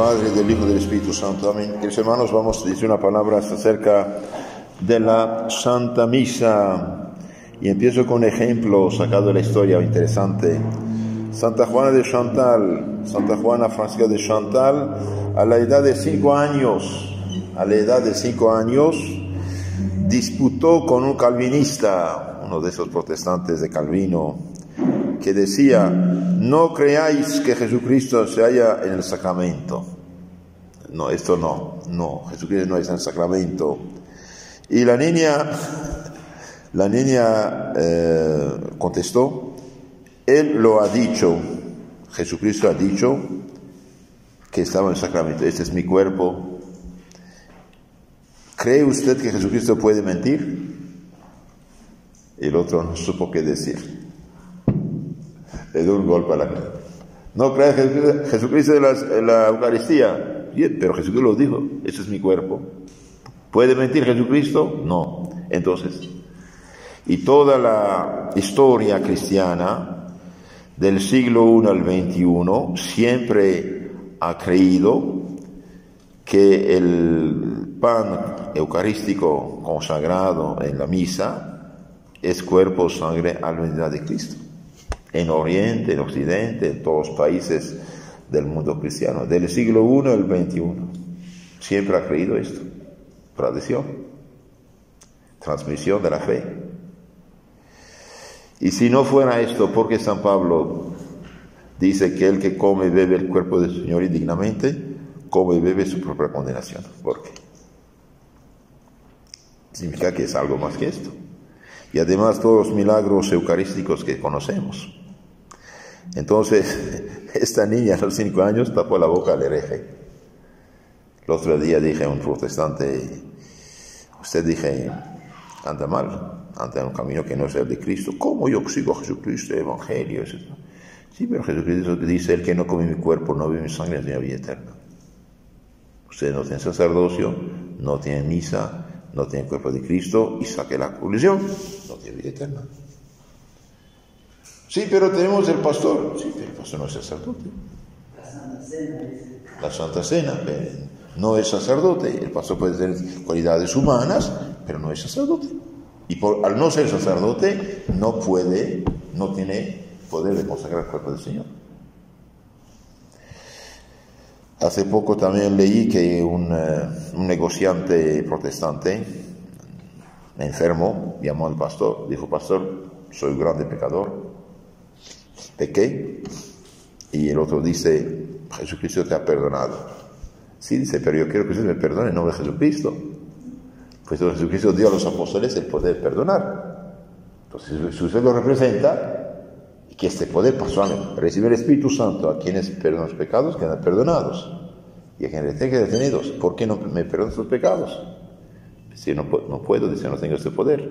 Padre, del Hijo y del Espíritu Santo. Amén. Queridos hermanos, vamos a decir una palabra acerca de la Santa Misa. Y empiezo con un ejemplo sacado de la historia interesante. Santa Juana de Chantal, Santa Juana Francisca de Chantal, a la edad de cinco años, a la edad de cinco años, disputó con un calvinista, uno de esos protestantes de Calvino, que decía, no creáis que Jesucristo se halla en el sacramento. No, esto no, no, Jesucristo no es en el sacramento. Y la niña, la niña eh, contestó, Él lo ha dicho, Jesucristo ha dicho que estaba en el sacramento, este es mi cuerpo. ¿Cree usted que Jesucristo puede mentir? El otro no supo qué decir le dio un golpe a la cara. No creas que Jesucristo en la, Eucaristía. Bien, pero Jesucristo lo dijo, ese es mi cuerpo. ¿Puede mentir Jesucristo? No. Entonces, y toda la historia cristiana del siglo I al XXI siempre ha creído que el pan eucarístico consagrado en la misa es cuerpo, sangre, alma de Cristo en Oriente, en Occidente, en todos los países del mundo cristiano, del siglo I al XXI. Siempre ha creído esto. Tradición, transmisión de la fe. Y si no fuera esto, porque San Pablo dice que el que come y bebe el cuerpo del Señor indignamente, come y bebe su propia condenación. ¿Por qué? Significa que es algo más que esto. Y además todos los milagros eucarísticos que conocemos. Entonces, esta niña a los cinco años tapó la boca al hereje. El otro día dije a un protestante, usted dije, anda mal, anda en un camino que no es el de Cristo. ¿Cómo yo sigo a Jesucristo, Evangelio? Sí, pero Jesucristo dice, el que no come mi cuerpo, no vive mi sangre, tiene vida eterna. Usted no tiene sacerdocio, no tiene misa, no tiene cuerpo de Cristo y saque la conclusión, no tiene vida eterna. Sí, pero tenemos el pastor. Sí, pero el pastor no es sacerdote. La Santa Cena. La Santa Cena. No es sacerdote. El pastor puede tener cualidades humanas, pero no es sacerdote. Y por, al no ser sacerdote, no puede, no tiene poder de consagrar el cuerpo del Señor. Hace poco también leí que un, eh, un negociante protestante, enfermo, llamó al pastor, dijo, pastor, soy un grande pecador, pequé y el otro dice, Jesucristo te ha perdonado. Sí, dice, pero yo quiero que usted me perdone en nombre de Jesucristo. Pues Jesucristo dio a los apóstoles el poder perdonar. Entonces, usted lo representa, y que este poder pasó recibe el Espíritu Santo a quienes perdonan los pecados, quedan perdonados. Y a quienes tengan detenidos, ¿por qué no me perdonan sus pecados? Si no, puedo, dice, no tengo este poder.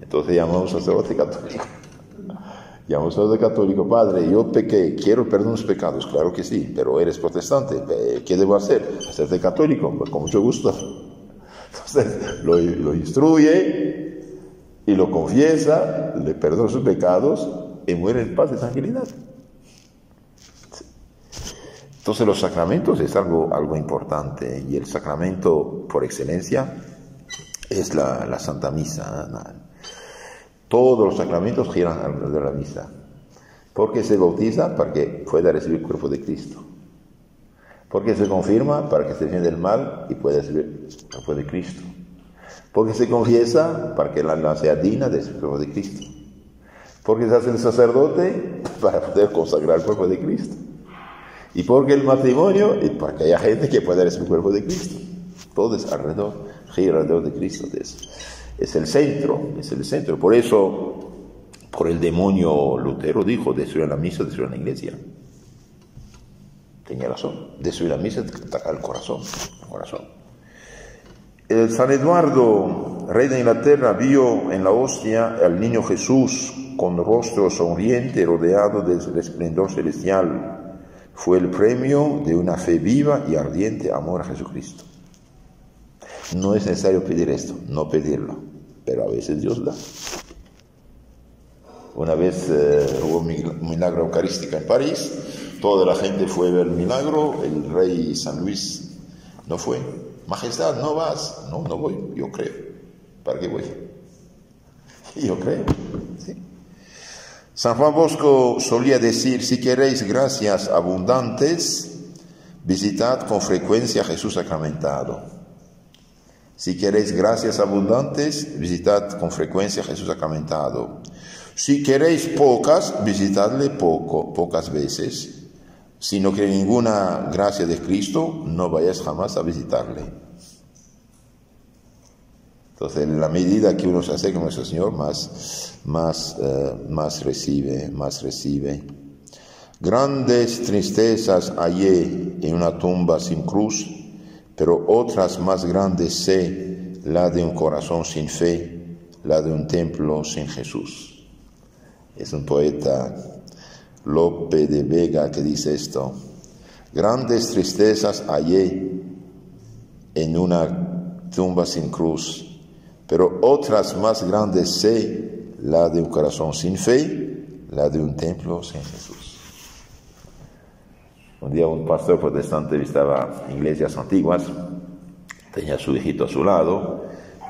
Entonces llamamos sacerdote católico. Ya soy de católico, padre, yo pequé, quiero perdonar los pecados, claro que sí, pero eres protestante, ¿qué debo hacer? Hacerte católico, pues con mucho gusto. Entonces lo, lo instruye y lo confiesa, le perdona sus pecados y muere en paz y tranquilidad. Entonces los sacramentos es algo, algo importante y el sacramento por excelencia es la, la Santa Misa. Todos los sacramentos giran alrededor de la misa. Porque se bautiza para que pueda recibir el cuerpo de Cristo. Porque se confirma para que se defienda del mal y pueda recibir el cuerpo de Cristo. Porque se confiesa para que la alma sea digna de recibir el cuerpo de Cristo. Porque se hace el sacerdote para poder consagrar el cuerpo de Cristo. Y porque el matrimonio y para que haya gente que pueda recibir el cuerpo de Cristo. Todo es alrededor, gira alrededor de Cristo. Eso es el centro, es el centro. Por eso, por el demonio Lutero dijo, destruir la misa, destruir la iglesia. Tenía razón, destruir la misa, atacar el corazón, el corazón. El San Eduardo, rey de Inglaterra, vio en la hostia al niño Jesús con rostro sonriente, rodeado del esplendor celestial. Fue el premio de una fe viva y ardiente amor a Jesucristo. No es necesario pedir esto, no pedirlo pero a veces Dios da. Una vez eh, hubo un milagro eucarístico en París, toda la gente fue a ver el milagro, el rey San Luis no fue. Majestad, no vas. No, no voy, yo creo. ¿Para qué voy? Yo creo. San Juan Bosco solía decir, si queréis gracias abundantes, visitad con frecuencia a Jesús sacramentado. Si queréis gracias abundantes, visitad con frecuencia a Jesús sacramentado. Si queréis pocas, visitadle poco, pocas veces. Si no queréis ninguna gracia de Cristo, no vayáis jamás a visitarle. Entonces, en la medida que uno se acerca a nuestro Señor, más, más, eh, más recibe, más recibe. Grandes tristezas hallé en una tumba sin cruz, pero otras más grandes sé, la de un corazón sin fe, la de un templo sin Jesús es un poeta Lope de Vega que dice esto. Grandes tristezas hallé en una tumba sin cruz, pero otras más grandes sé, la de un corazón sin fe, la de un templo sin Jesús. Un día un pastor protestante visitaba iglesias antiguas, tenía a su hijito a su lado,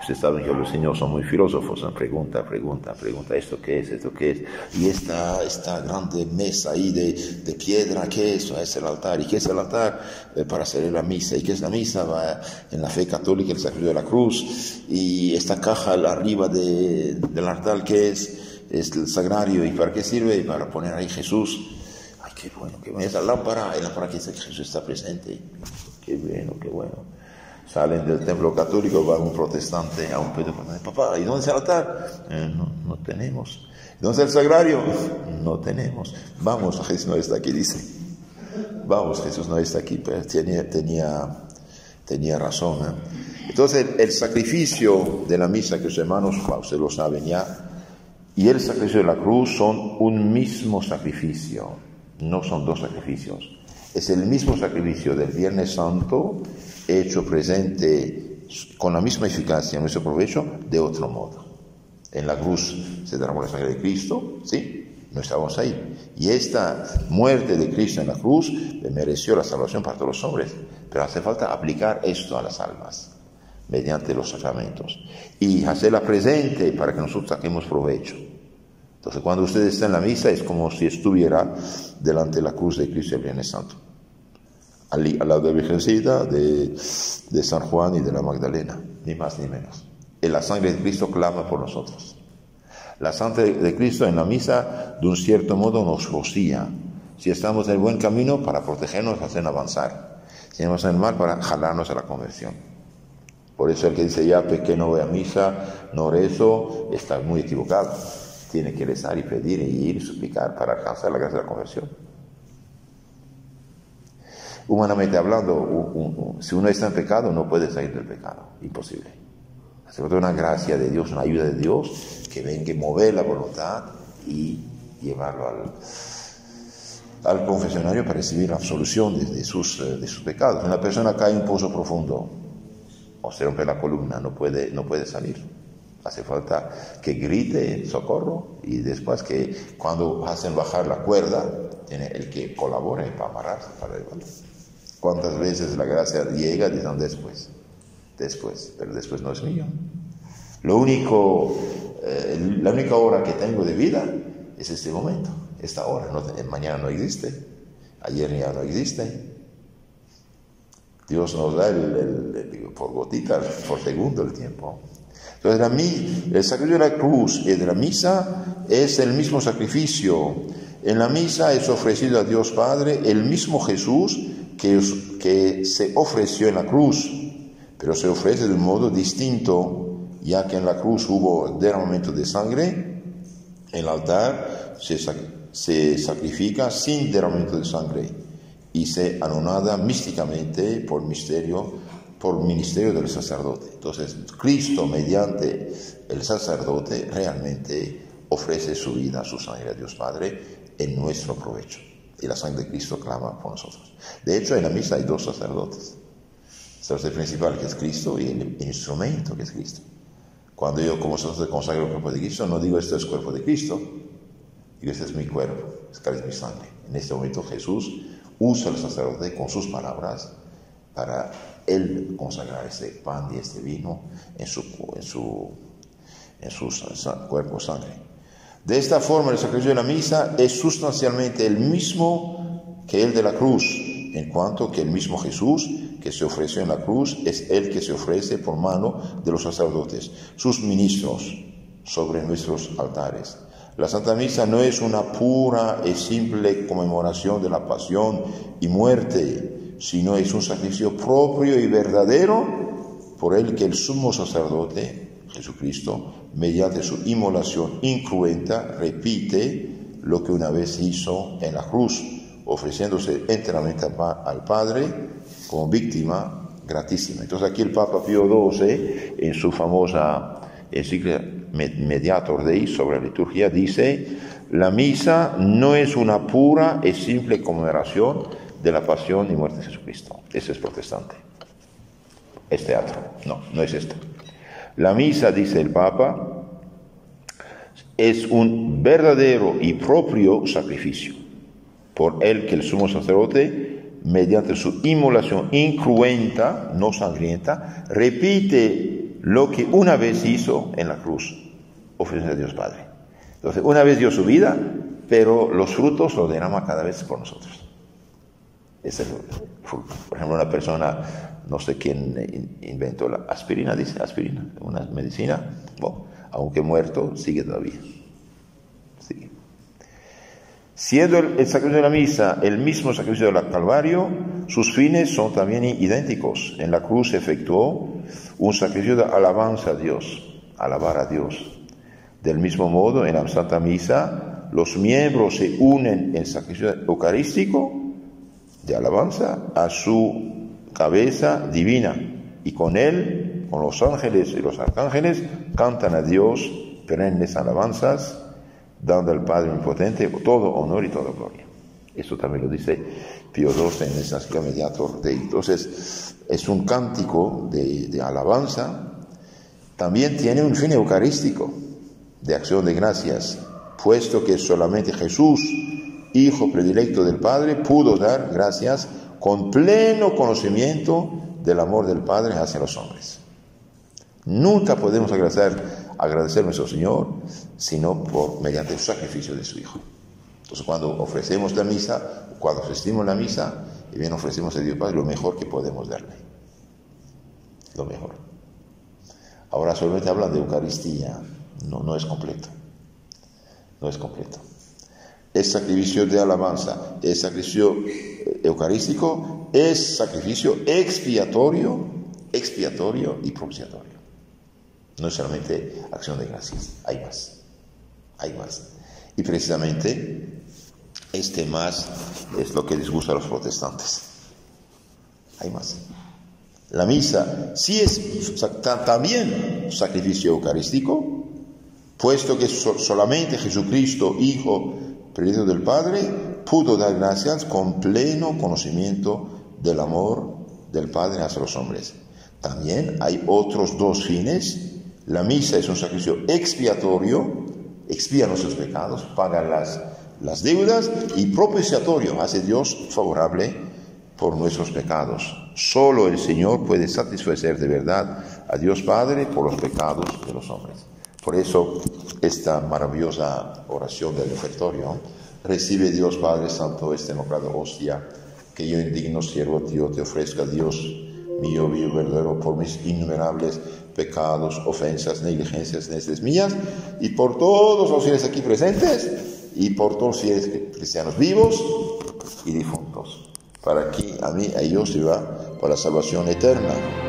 Ustedes saben que los señores son muy filósofos, pregunta, pregunta, pregunta, ¿esto qué es? ¿Esto qué es? Y esta, esta grande mesa ahí de, piedra, ¿qué es? Es el altar. ¿Y qué es el altar? Eh, para hacer la misa. ¿Y qué es la misa? Va en la fe católica, el sacrificio de la cruz. Y esta caja arriba de, del altar, ¿qué es? Es el sagrario. ¿Y para qué sirve? Para poner ahí Jesús. Qué bueno, qué bueno. Esa lámpara, es lámpara que dice que Jesús está presente. Qué bueno, qué bueno salen del templo católico, va un protestante a un Pedro, papá, ¿y dónde está el altar? Eh, no, no tenemos. ¿Dónde está el sagrario? No tenemos. Vamos, Jesús no está aquí, dice. Vamos, Jesús no está aquí, pero tenía, tenía, tenía razón. ¿eh? Entonces, el, sacrificio de la misa, que los hermanos, ustedes lo saben ya, y el sacrificio de la cruz son un mismo sacrificio, no son dos sacrificios. Es el mismo sacrificio del Viernes Santo hecho presente con la misma eficacia nuestro provecho de otro modo. En la cruz se derramó la sangre de Cristo, ¿sí? No estábamos ahí. Y esta muerte de Cristo en la cruz mereció la salvación para todos los hombres. Pero hace falta aplicar esto a las almas mediante los sacramentos y hacerla presente para que nosotros saquemos provecho. Entonces, cuando usted está en la misa es como si estuviera delante de la cruz de Cristo el Viernes Santo al, lado de la Virgencita, de, de San Juan y de la Magdalena, ni más ni menos. La sangre de Cristo clama por nosotros. La sangre de Cristo en la misa, de un cierto modo, nos rocía. Si estamos en el buen camino, para protegernos, hacer avanzar. Si estamos en el mal, para jalarnos a la conversión. Por eso el que dice ya pequeño voy a misa, no rezo, está muy equivocado. Tiene que rezar y pedir y ir y suplicar para alcanzar la gracia de la conversión. Humanamente hablando, si uno está en pecado, no puede salir del pecado. Imposible. Hace falta una gracia de Dios, una ayuda de Dios que venga a mover la voluntad y llevarlo al, al confesionario para recibir la absolución de, sus, eh, de sus pecados. Una persona cae en un pozo profundo o se rompe la columna, no puede, no puede salir. Hace falta que grite socorro y después que cuando hacen bajar la cuerda, tiene el que colabore para amarrarse, para. ¿Cuántas veces la gracia llega? Dicen después, después, pero después no es mío. Lo único, eh, la única hora que tengo de vida es este momento, esta hora. No, mañana no existe, ayer ya no existe. Dios nos da el, por gotita, por segundo el tiempo. Entonces, el sacrificio de la cruz y de la misa es el mismo sacrificio. En la misa es ofrecido a Dios Padre el mismo Jesús que, se ofreció en la cruz, pero se ofrece de un modo distinto, ya que en la cruz hubo derramamiento de sangre, en el altar se, se sacrifica sin derramamiento de sangre y se anonada místicamente por misterio por ministerio del sacerdote. Entonces, Cristo mediante el sacerdote realmente ofrece su vida, su sangre a Dios Padre en nuestro provecho y la sangre de Cristo clama por nosotros. De hecho, en la misa hay dos sacerdotes. El sacerdote principal que es Cristo y el instrumento que es Cristo. Cuando yo como sacerdote consagro el cuerpo de Cristo, no digo esto es cuerpo de Cristo, digo este es mi cuerpo, esta es mi sangre. En este momento Jesús usa al sacerdote con sus palabras para él consagrar este pan y este vino en su, en su, en su cuerpo sangre. De esta forma el sacrificio de la misa es sustancialmente el mismo que el de la cruz, en cuanto que el mismo Jesús que se ofreció en la cruz es el que se ofrece por mano de los sacerdotes, sus ministros, sobre nuestros altares. La Santa Misa no es una pura y simple conmemoración de la pasión y muerte, sino es un sacrificio propio y verdadero por el que el sumo sacerdote, Jesucristo, mediante su inmolación incruenta, repite lo que una vez hizo en la cruz, ofreciéndose enteramente al Padre como víctima gratísima. Entonces aquí el Papa Pío XII, en su famosa encíclica Mediator Dei sobre la liturgia, dice, la misa no es una pura y simple conmemoración de la pasión y muerte de Jesucristo. Ese es protestante. Es teatro. No, no es esto. La misa, dice el Papa, es un verdadero y propio sacrificio por el que el sumo sacerdote mediante su inmolación incruenta, no sangrienta, repite lo que una vez hizo en la cruz, ofreciendo a Dios Padre. Entonces, una vez dio su vida, pero los frutos los derrama cada vez por nosotros. El. Por ejemplo, una persona, no sé quién inventó la aspirina, dice aspirina, una medicina, bueno, aunque muerto, sigue todavía. Siendo el, sacrificio de la misa el mismo sacrificio del Calvario, sus fines son también idénticos. En la cruz se efectuó un sacrificio de alabanza a Dios, alabar a Dios. Del mismo modo, en la Santa Misa, los miembros se unen en sacrificio eucarístico de alabanza a su cabeza divina y con él, con los ángeles y los arcángeles, cantan a Dios perennes alabanzas dando al Padre Impotente todo honor y toda gloria. Eso también lo dice Pío XII en esa escritura Mediator de Entonces, es un cántico de, de alabanza. También tiene un fin eucarístico de acción de gracias, puesto que solamente Jesús, Hijo predilecto del Padre, pudo dar gracias con pleno conocimiento del amor del Padre hacia los hombres. Nunca podemos agradecer a nuestro Señor, sino por mediante el sacrificio de su Hijo. Entonces, cuando ofrecemos la misa, cuando asistimos la misa, y bien ofrecemos a Dios Padre lo mejor que podemos darle. Lo mejor. Ahora solamente hablan de Eucaristía, no, no es completo. No es completo. Es sacrificio de alabanza, es sacrificio eucarístico, es sacrificio expiatorio, expiatorio y propiciatorio. No es solamente acción de gracias, hay más, hay más. Y precisamente este más es lo que disgusta a los protestantes. Hay más. La misa sí es también sacrificio eucarístico, puesto que solamente Jesucristo, Hijo predilecto del Padre, pudo dar gracias con pleno conocimiento del amor del Padre hacia los hombres. También hay otros dos fines la misa es un sacrificio expiatorio, expía nuestros pecados, paga las, las deudas y propiciatorio, hace Dios favorable por nuestros pecados. Solo el Señor puede satisfacer de verdad a Dios Padre por los pecados de los hombres. Por eso esta maravillosa oración del ofertorio, recibe Dios Padre Santo este democrado hostia, que yo indigno siervo tío te ofrezca Dios mío, vivo verdadero, por mis innumerables pecados, ofensas, negligencias, necesidades mías, y por todos los fieles aquí presentes, y por todos los fieles cristianos vivos y difuntos, para que a mí, a ellos, sirva para la salvación eterna.